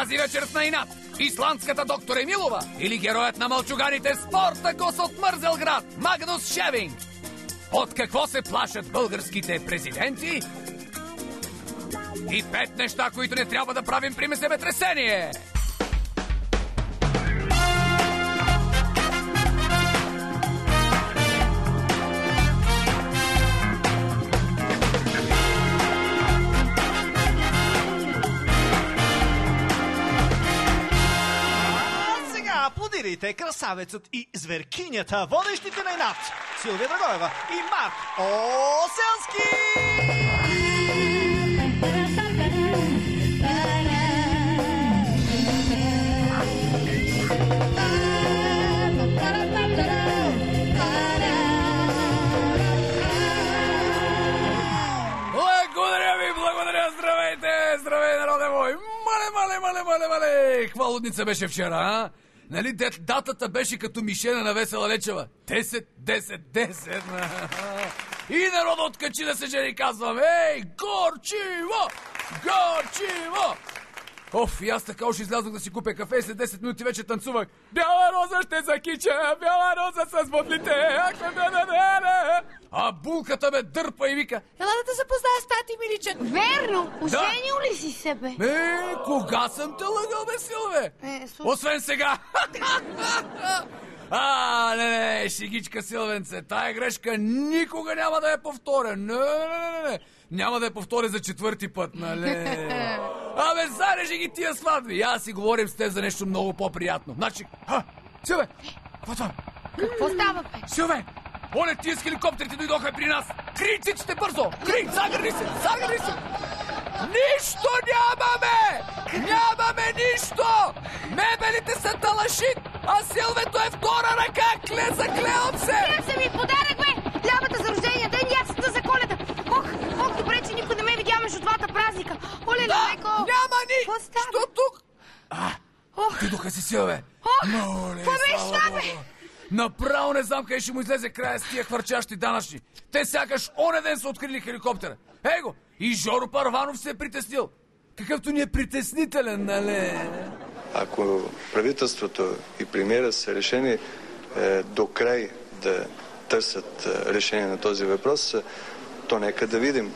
Тази вечер с Найнат, исландската доктор Емилова или героят на мълчуганите Спортакос от Мързел град, Магнус Шевинг. От какво се плашат българските президенти? И пет неща, които не трябва да правим при месеметресение. Аплодирайте красавецът и зверкинята, водещите на инат. Силвия Драгоева и Марк Оселски! Благодаря ви, благодаря, здравейте, здравей, народе мой! Мале, мале, мале, мале, мале! Каква лудница беше вчера, а? Нали, датата беше като мишена на Весела Лечева. 10, 10, 10. И народа откачи да се жени, казвам. Ей, горчиво! Горчиво! Оф, и аз така уж излязох да си купя кафе и след 10 минути вече танцувах. Бяла роза ще закича, бяла роза с бодлите. Ако да, да, да. А булката ме дърпа и вика. Ела да те запозная с тати, миличък. Верно! Оженил ли си се, бе? Е, кога съм те лъгал, бе, Силве? Е, слушай. Освен сега. А, не, не, шегичка Силвенце, тая грешка никога няма да я повторя. Не, не, не, не. Няма да я повторя за четвърти път, нали? Абе, зарежи ги тия сватби. Аз си говорим с теб за нещо много по-приятно. Значи, а, Силве, какво това? Какво става, бе? Силве, оле, тия с хеликоптерите дойдоха при нас. Крий циците бързо! Крий, загърни се, загърни се! Нищо нямаме! Нямаме нищо! Мебелите са талашит, а Силвето е втора ръка! Кле, заклевам се! Гледам се ми подарък, бе! Лявата за рождения ден, яцата за коледа! Ох, ох, добре, че никой не ме видя между двата празника! Оле, Да, леко! няма ни! Що тук? А, Дидоха си Силве! Ох, какво беше това, бе? Направо не знам къде ще му излезе края с тия хвърчащи данъчни. Те сякаш оне ден са открили хеликоптера. Ей го! И Жоро Парванов се е притеснил. Какъвто ни е притеснителен, нали? Ако правителството и премиера са решени е, до край да търсят е, решение на този въпрос, е, то нека да видим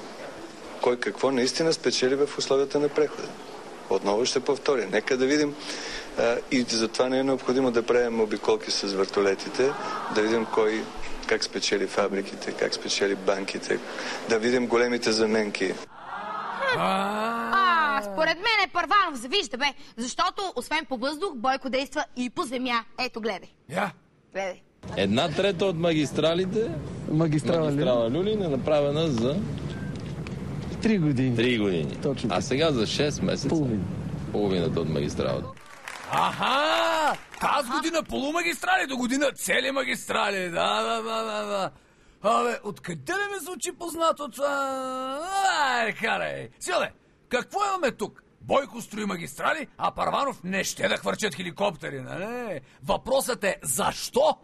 кой какво наистина спечели в условията на прехода. Отново ще повторя. Нека да видим и затова не е необходимо да правим обиколки с въртолетите, да видим кой как спечели фабриките, как спечели банките, да видим големите заменки. а, според мен е Първанов, завижда, бе! Защото, освен по въздух, Бойко действа и по земя. Ето, гледай. Я, Гледай. Една трета от магистралите, Магистрала, магистрала Люлин е направена за Три години. 3 години. Точно А сега за 6 месеца. Половина. Половината от магистралата. Аха! Тази година полумагистрали, до година цели магистрали. Да, да, да, да, да. Абе, откъде ли ми звучи познато това? Ай, карай. Силе, какво имаме тук? Бойко строи магистрали, а Парванов не ще да хвърчат хеликоптери, нали? Въпросът е защо?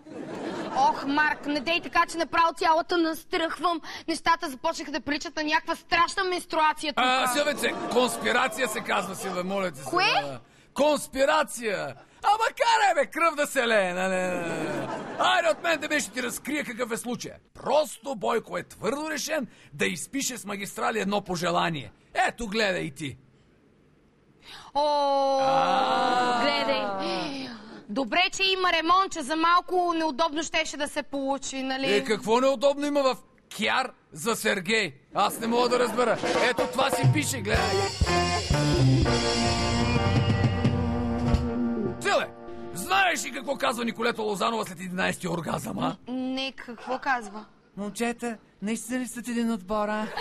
Ох, Марк, не дей така, че направо цялата настръхвам. Нещата започнаха да приличат на някаква страшна менструация тук. А, Силвеце, конспирация се казва, Силве, моля ти се. Кое? да. Конспирация! Ама карай, бе, кръв да се лее, нали? Айде от мен да беше ти разкрия какъв е случай. Просто Бойко е твърдо решен да изпише с магистрали едно пожелание. Ето, гледай и ти. О, гледай. Добре, че има ремонт, че за малко неудобно щеше да се получи, нали? Е, какво неудобно има в Кяр за Сергей? Аз не мога да разбера. Ето това си пише, гледай. Знаеш ли какво казва Николета Лозанова след 11-ти оргазъм, а? Не, какво казва? Момчета, наистина ли след един отбор, а?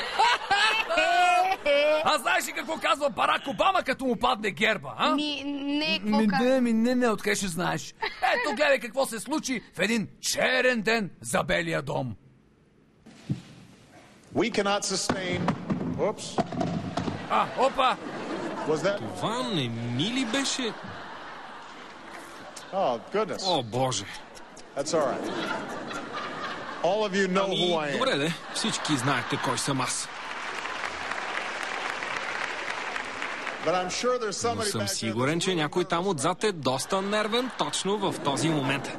А знаеш ли какво казва Барак Обама, като му падне герба, а? Ми, не, какво Ми, казва? не, ми, не, не, откъде ще знаеш. Ето, гледай какво се случи в един черен ден за Белия дом. We cannot sustain. Oops. А, опа! Was that? Това не ми ли беше? Oh, goodness. О, Боже. That's all right. All of you know who I Ами, am. добре де, всички знаете кой съм аз. but I'm sure there's Но somebody съм сигурен, че някой там отзад е доста нервен точно в този момент.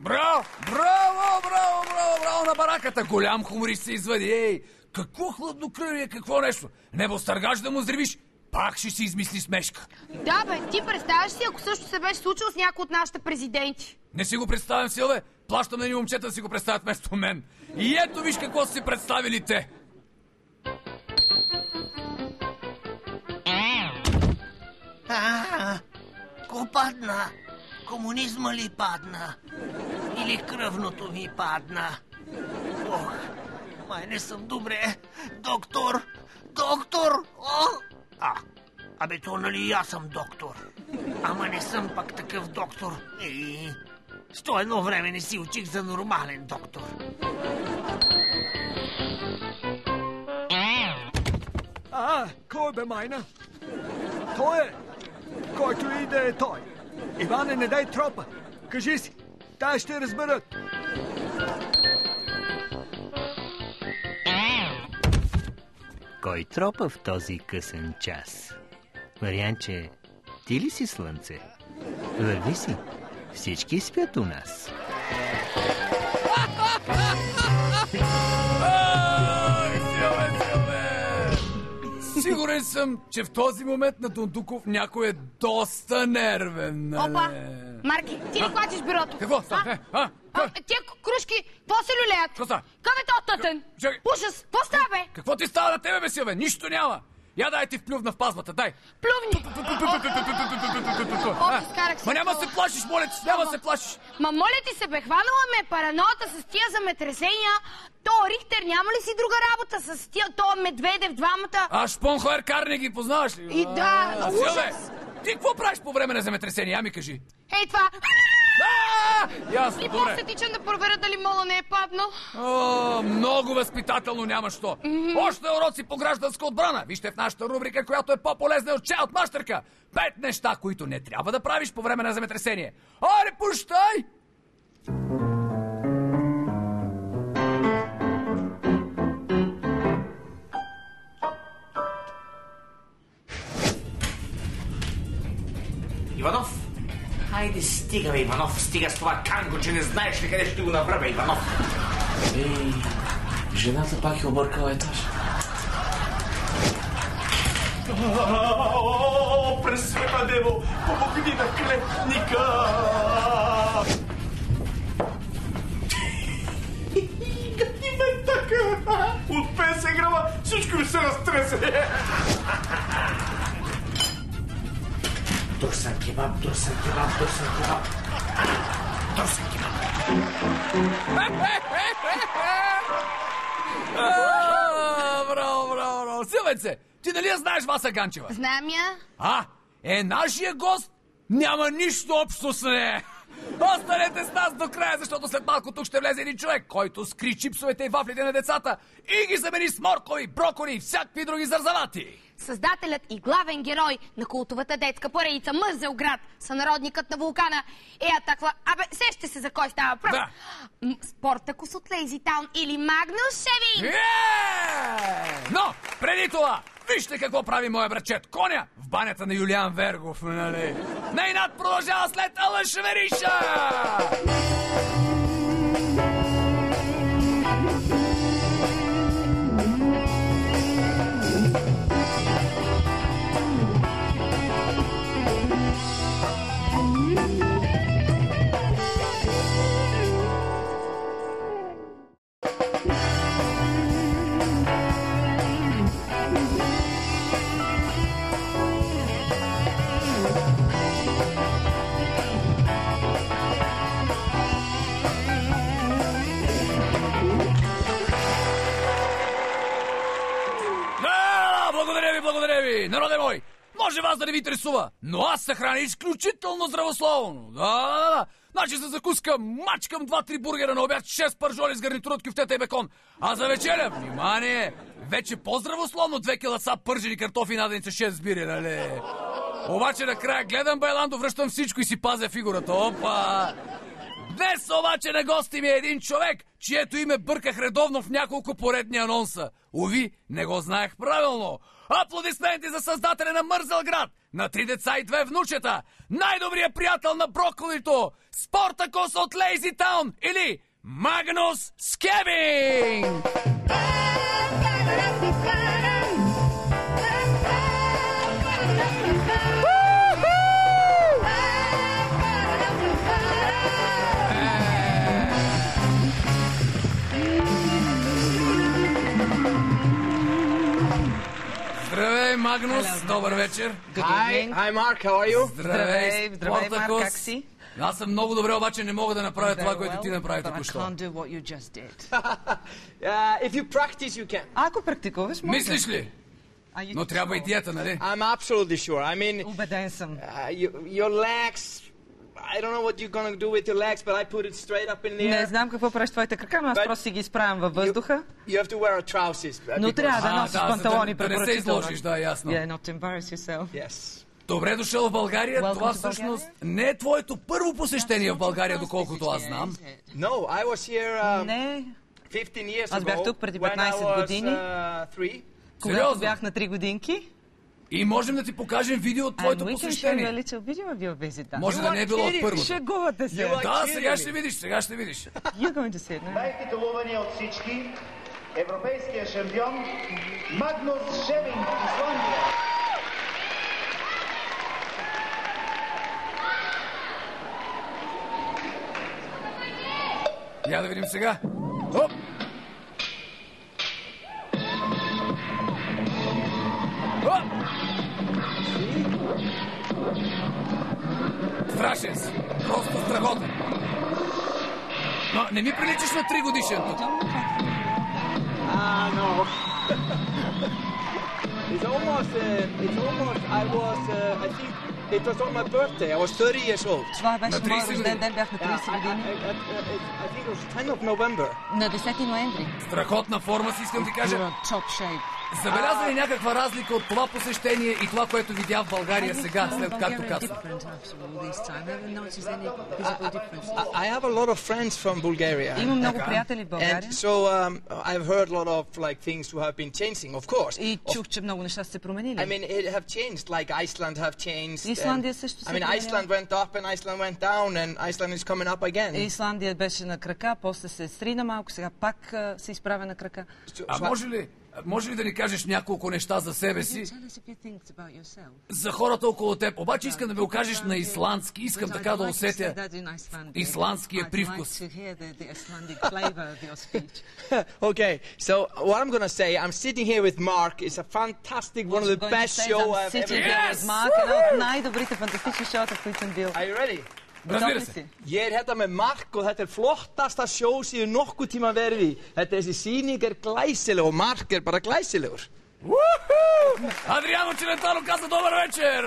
Браво! Браво, браво, браво, браво на бараката! Голям хуморист се извади. Ей, какво хладнокръвие, какво нещо? Небо стъргаш да му зривиш, пак ще си измисли смешка. Да, бе, ти представяш си, ако също се беше случило с някой от нашите президенти. Не си го представям, Силве. Плащам на ни момчета да си го представят вместо мен. И ето виж какво са си представили те. А, ко падна? Комунизма ли падна? Или кръвното ми падна? Ох, май не съм добре. Доктор! Доктор! О! А, абе то нали и аз съм доктор? Ама не съм пак такъв доктор. И... Сто едно време не си учих за нормален доктор. А, кой бе майна? Той е. Който и да е той. Иване, не дай тропа. Кажи си. Та ще разберат. Кой тропа в този късен час? Варианче, ти ли си слънце? Върви си. Всички спят у нас. Сигурен съм, че в този момент на Дундуков някой е доста нервен. нали? Опа! Марки, ти ли клатиш бюрото? Какво? А? Е, а? А, тия кружки, какво се люлеят? Какво става? Къде е то тътен? Чакай. Ужас, какво става, бе? Какво ти става на тебе, бе, Силве? Нищо няма. Я дай ти вплювна в пазмата, дай. Плювни! О, А, изкарах се Ма няма се плашиш, моля ти, няма се плашиш. Ма моля ти се, бе, хванала ме параноята с тия земетресения. То Рихтер няма ли си друга работа с тия, то Медведев, двамата? А Шпонхойер Карни ги познаваш ли? И да, ужас. Ти какво правиш по време на земетресение? Я ми кажи. Ей, това! А, Ясно, И добре. тичам да проверя дали мола не е паднал. О, много възпитателно няма що. Още уроци по гражданска отбрана. Вижте в нашата рубрика, която е по-полезна от чай от мащърка. Пет неща, които не трябва да правиш по време на земетресение. Аре, пущай! Стига, бе, Иванов. Стига с това канго, че не знаеш ли къде ще го навръбе, Иванов. Ей, жената пак е объркала етаж. О, през света дево, помогни на клетника! Какви ме така? От песе грама всичко ми се разтресе. Кебаб, турсан кебаб, турсан кебаб. Турсан кебаб. А, Браво, браво, браво. Силвенце, ти нали я знаеш Васа Ганчева? Знам я. А, е нашия гост няма нищо общо с нея. Останете с нас до края, защото след малко тук ще влезе един човек, който скри чипсовете и вафлите на децата и ги замени с моркови, броколи и всякакви други зарзавати. Създателят и главен герой на култовата детска поредица Мързелград, сънародникът на вулкана е атаква... Абе, сеща се за кой става въпрос. Да. Спортакус от Лейзи Таун или Магнус Шевин. Е! Но, преди това, вижте какво прави моя братчет Коня в банята на Юлиан Вергов, нали? Нейнат продължава след Алъш Вериша! Може вас да не ви интересува, но аз се храня изключително здравословно. Да, да, да. Значи за закуска мачкам 2-3 бургера на обяд, 6 пържоли с гарнитура от кюфтета и бекон. А за вечеря, внимание, вече по-здравословно 2 кила са пържени картофи на деница 6 бири, нали? Обаче накрая гледам Байландо, връщам всичко и си пазя фигурата. Опа! Днес обаче на гости ми е един човек, чието име бърках редовно в няколко поредни анонса. Уви, не го знаех правилно. Аплодисменти за създателя на Мързъл град! На три деца и две внучета! Най-добрият приятел на броколито! Спортакос от Лейзи Таун или Магнус Скевинг! Здравей, Магнус! Добър вечер! Hi, hi Mark, how are you? Здравей, здравей, Марк, Спартакос. как си? Аз съм много добре, обаче не мога да направя това, Very което ти well, направи but I току-що. can't do what you just did. Uh, if you practice, you can. Ако практикуваш, може. Мислиш ли? Но трябва и диета, нали? I'm absolutely sure. I mean, Убеден съм. uh, you, your legs. I don't know what you're gonna do with your legs, but I put it straight up in the Не air. знам какво правиш твоите крака, но аз просто си ги изправям във въздуха. You have to wear a trousers. uh, Но трябва да носиш да- панталони да не се изложиш, да, ясно. Yeah, not to embarrass yourself. Yes. Добре дошъл в България. Welcome Това всъщност не е твоето първо посещение в България, доколкото аз знам. No, I was here um, Не, 15 years Аз бях ago тук преди when I 15 was, години. uh, когато бях на 3 годинки. И можем да ти покажем видео от And твоето we can show you a посещение. little video of your visit. Dan. Може да не е било от първото. Шегувате се. Да, сега ще видиш, сега ще видиш. You're going to see it now. Най-титулувания от всички, европейския шампион Магнус Шевинг, Исландия. Я да видим сега. Оп! Страшен си. Просто страхотен. Но не ми приличаш на 3 годишен тук. Ah, no. it's almost, uh, it's almost, I was, uh, I think, it was on my birthday. I was 30 years old. Това беше На 30 моят рожден години. ден, бях на Yeah, 30 I, I, години. I, I, I think it was 10 of November. На 10 ноември. Страхотна форма си искам ти кажа. Top shape. Забеляза ли някаква разлика от това посещение и това, което видя в България сега, след както каза? I, I have a lot of friends from Bulgaria. Има много приятели в And България. so um, I've heard a lot of like things who have been changing, of course. И чух, че много неща са се променили. I mean, it have changed. Like Iceland have changed. Исландия също се I mean, променя. Iceland went up and Iceland went down, and Iceland is coming up again. Исландия беше на крака, после се срина малко, сега пак се изправя на крака. А може ли, може ли да ни кажеш няколко неща за себе си, за хората около теб? Обаче искам да ми окажеш на исландски. Искам така да усетя исландския привкус. okay, so what I'm gonna say, I'm sitting here with Mark. It's a fantastic, one of the going best show I've ever been. with Mark, едно от най-добрите фантастични шоута, в които съм бил. Are you ready? Разбира Готов ли се. си? Ég er hérna með Mark og þetta er flottasta show sem ég nokkuð tíma verið í. Þetta þessi sýning er glæsileg og Mark er bara glæsilegur. Адриано Челентано каза добър вечер!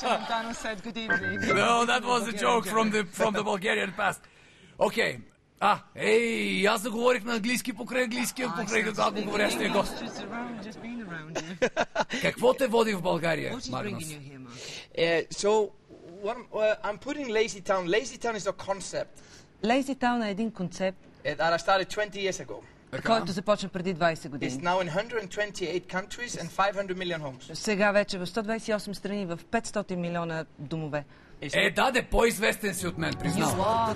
Celentano said good evening. No, that was a joke from the, from the Bulgarian past. Окей. А, ей, аз заговорих на английски покрай английския, покрай както говорящия гост. Just around, just being around you. Какво те води в България, What is Магнус? bringing you here, Mark? Uh, so what I'm, uh, I'm putting Lazy Town. Lazy Town is a concept Lazy Town е един концепт, uh, that I started 20 years ago. който започна преди 20 It's години. now in 128 countries and 500 million homes. Сега вече в 128 страни, в 500 милиона домове. Е, даде, по-известен си от мен, признавам.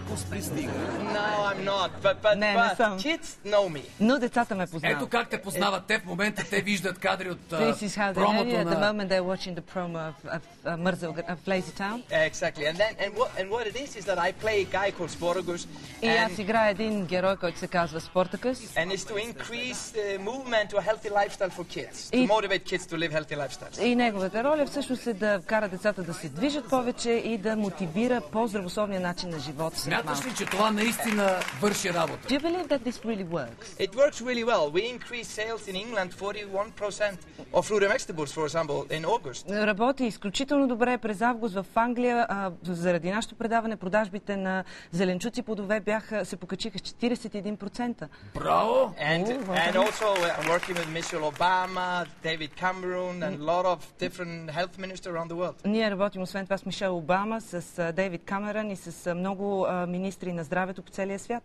No, I'm not. But, but, Не, не but съм. kids know me. Но децата ме Ето познават. как те познават те в момента, те виждат кадри от а, This is how they know you. At the moment they're watching the promo of, of uh, Mързел, of Lazy Town. Exactly. And then and what and what it is is that I play a guy called Sportagus. И аз играя един герой, който се казва Спортакъс. and it's to increase the movement to a healthy lifestyle for kids. To И- motivate kids to live healthy lifestyles. И неговата роля всъщност е да кара децата да се движат повече и да мотивира по-здравословния начин на живот сред Смяташ ли, че това наистина върши работа? Do you believe that this really works? It works really well. We increased sales in England 41% of fruit and vegetables, for example, in August. Работи изключително добре през август в Англия. А, заради нашето предаване продажбите на зеленчуци и плодове бяха, се покачиха с 41%. Браво! And, well and also I'm working with Michelle Obama, David Cameron, and a lot of different health ministers around the world. Ние работим освен това с Мишел Обама, с а, Дейвид Камерън и с много министри на здравето по целия свят.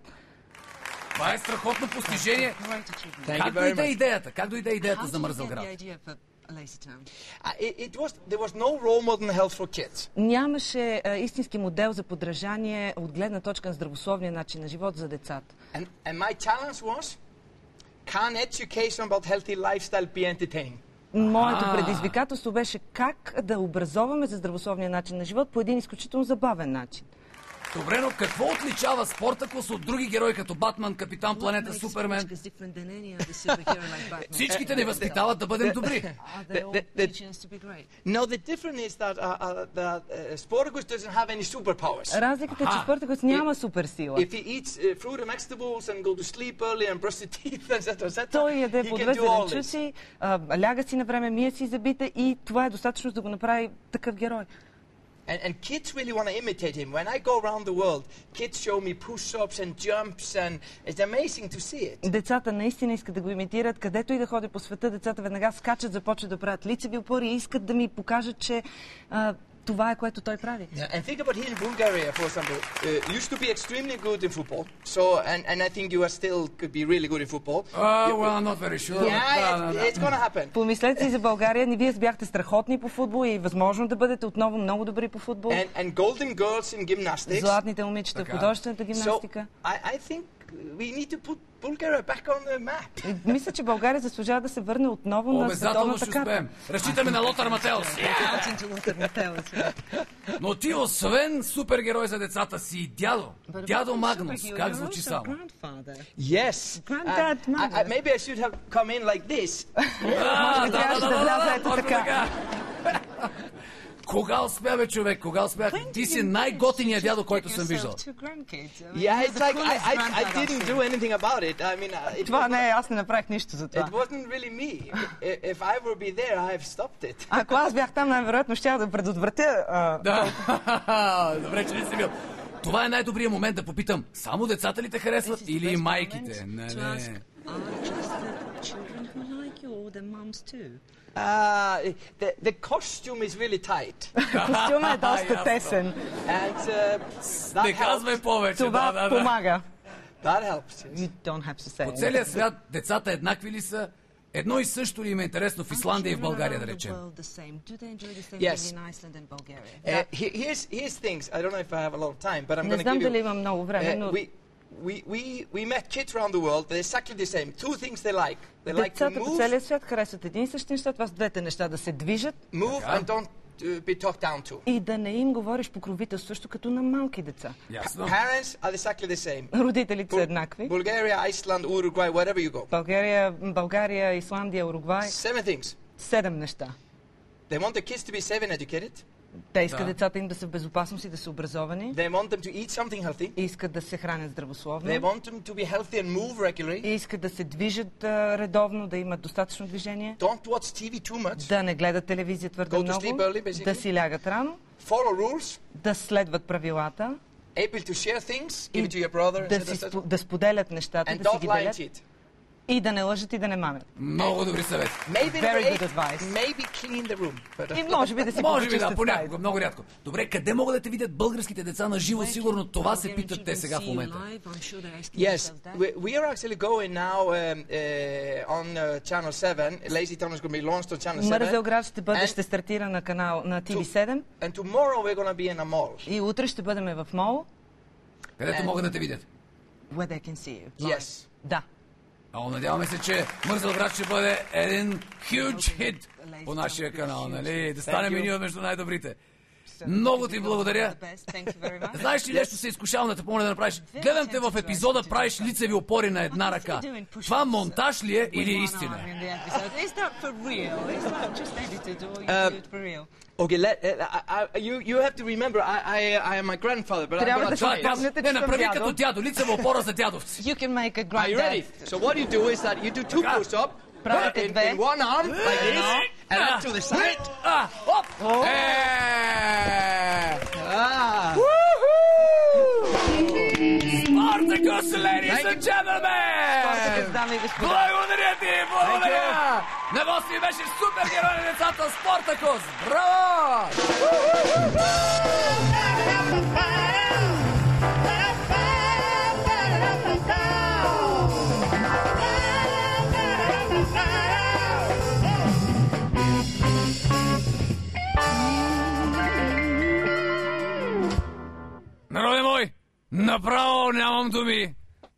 Това е страхотно постижение. You Как дойде идеята? Как дойде идеята за Мързел град? Uh, it, it was, there was no role model in health for kids. Нямаше истински модел за подражание от гледна точка на здравословния начин на живот за децата. And, and my challenge was, can education about healthy lifestyle be entertaining? Моето предизвикателство беше как да образоваме за здравословния начин на живот по един изключително забавен начин. Добре, но какво отличава Спортакус от други герои като Батман, Капитан Планета, Супермен? Всичките ни възпитават да бъдем добри. Разликата е, че Спартакус няма суперсила. Той яде по две зеленчуци, ляга си на време, мие си зъбите и това е достатъчно да го направи такъв герой. And, and kids really want to imitate him. When I go around the world, kids show me push-ups and jumps, and it's amazing to see it. Децата наистина искат да го имитират. Където и да ходи по света, децата веднага скачат, започват да правят лицеви опори и искат да ми покажат, че а, това е което той прави. Yeah, and think about here in Bulgaria, for example. Uh, used to be extremely good in football. So, and, and I think you are still could be really good in football. Ah, You- well, I'm not very sure. Yeah, Да, it- да, да. it's gonna happen. Помислете си за България. Ни вие бяхте страхотни по футбол и възможно да бъдете отново много добри по футбол. And, and golden girls in gymnastics. Златните момичета в художествената гимнастика. So, I, I think we need to put Bulgaria back on the map. И Мисля, че България заслужава да се върне отново на Обязателно световната ще карта. успеем. Разчитаме на Лотар Матеус. Но ти, освен супергерой за децата си, дядо, дядо Магнус, как звучи само? Yes. Granddad Uh, I, maybe I should have come in like this. Би трябваше да вляза ето така. Кога успя, бе, човек? Кога успя? Ти си най-готиният дядо, който съм виждал. Yeah, it's like I, I, I didn't do anything about it. I mean, it, Това was не е, аз не направих нищо за това. it wasn't really me. I- If I were be there, I have stopped it. Ако аз бях там, най-вероятно ще да предотвратя. Да, добре, че не си бил. Това е най-добрият момент да попитам. Само децата ли те харесват или и майките? Не, не. Uh, the, the costume is really tight. Костюмът е доста Ясно. тесен. And uh, that Не казвай helps. повече. Да, Това да, да. помага. That helps. yes. You don't have to say По it. целия свят децата еднакви ли са? Едно и също ли им е интересно в Исландия и в България, да речем? Yes. Uh, he- here's, here's things. I don't know if I have a lot of time, but I'm Не going to знам give дали you... имам много време, Uh, но we, we, we, we met kids around the world. They're exactly the same. Two things they like. They like to децата по move, целия свят харесват един и същи неща. Това са двете неща. Да се движат move and don't uh, be talked down to. и да не им говориш покровителстващо като на малки деца. Ясно. Parents are exactly the same. Родителите са еднакви. Bulgaria, Iceland, Uruguay, wherever you go. България, България, Исландия, Уругвай. Seven things. Седем неща. They want the kids to be safe and educated. Те искат Да. децата им да са в безопасност и да са образовани. They want them to eat something healthy. Искат да се хранят здравословно. They want them to be healthy and move regularly. И искат да се движат а, редовно, да имат достатъчно движение. Don't watch TV too much. Да не гледат телевизия твърде Go to много. sleep early, basically. Да си лягат рано. Follow rules. Да следват правилата. Able to share things. Give it to your brother. да, си, да споделят нещата, And да си ги делят. cheat. И да не лъжат и да не мамят. Много добри съвети. Maybe Very good advice. maybe clean the room. But, И може би да си Може би да, понякога, много рядко. Добре, къде могат да те видят българските деца на живо? Сигурно това се питат те сега в момента. Yes, we, are actually going now um, uh, on uh, Channel 7. Lazy Town is going to be launched on Channel 7. Мързел град ще бъде, ще стартира на канал на TV7 And tomorrow we're going to be in a mall. и утре ще бъдем в мол, Където могат да те видят. where they can see you. Yes. Да. Много надяваме се, че Мързел град ще бъде един huge хит по нашия канал, нали? Да станем you. ние между най-добрите. Много ти благодаря. Знаеш ли нещо се изкушавам да те помоля да направиш? Гледам те в епизода, правиш лицеви опори на една ръка. Това монтаж ли е или е истина? Real? Okay, let, uh, I, you, you have to remember, I, I, I am my grandfather, but I'm going да try it. Не, направи като дядо, лицева опора за дядовци. You can make a Are you ready? granddad. So what you do is that you do two push-up in, in one arm, like this, and up to the side. А, оп! Е! Ah. Спартакус, ladies and gentlemen! Спартакус, дами и господа. Благодаря ти, благодаря! На гости беше супергерой на децата Спартакус! Браво!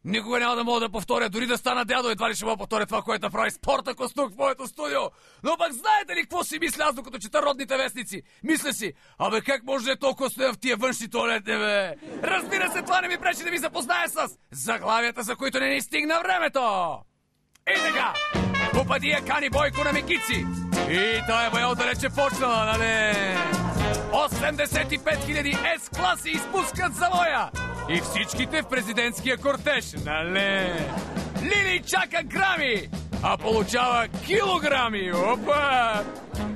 Никога няма да мога да повторя, дори да стана дядо, едва ли ще мога повторя това, което направи спорта Костук в моето студио. Но пък знаете ли какво си мисля аз, докато чета родните вестници? Мисля си, абе как може да е толкова стоя в тия външни туалети, бе? Разбира се, това не ми пречи да ви запозная с заглавията, за които не ни стигна времето. И така, попадия кани Бойко на Микици. И той е бе отдалече почнала, нали? 85 000 С-класи изпускат завоя. И всичките в президентския кортеж, нали? Лили чака грами, а получава килограми. Опа!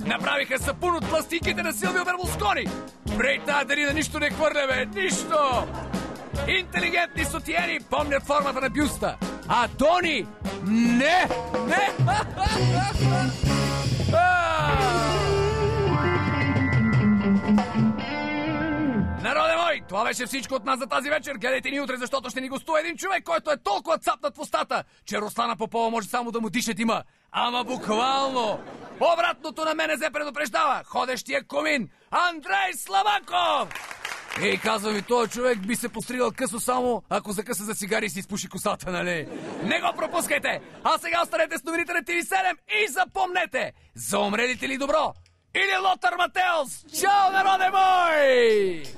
Направиха сапун от пластиките на Силвио Берлускони. Прей тази дарина нищо не хвърля, бе, нищо! Интелигентни сотиени помнят формата на бюста. А Тони не! Не! Народе мой, това беше всичко от нас за тази вечер. Гледайте ни утре, защото ще ни гостува един човек, който е толкова цапнат в устата, че Руслана Попова може само да му диша дима. Ама буквално! Обратното на мене се предупреждава ходещия комин Андрей Слабаков! Ей, казва ми, този човек би се постригал късо само, ако закъса за цигари и си изпуши косата, нали? Не го пропускайте! А сега останете с новините на TV7 и запомнете! За умрелите ли добро? Или Лотър Матеос! Чао, народе мой!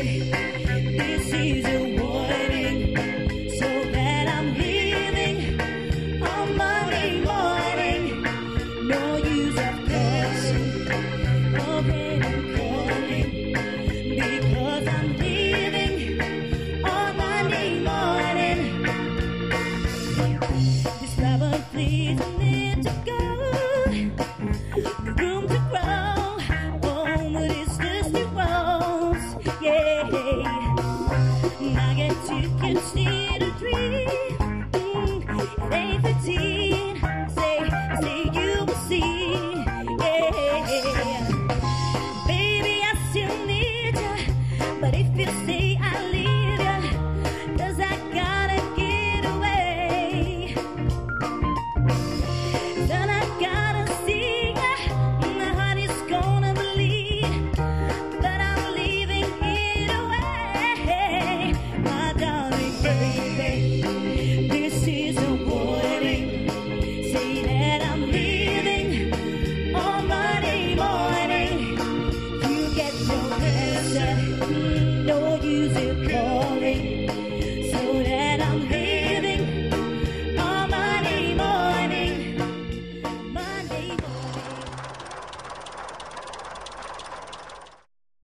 This is a but it feels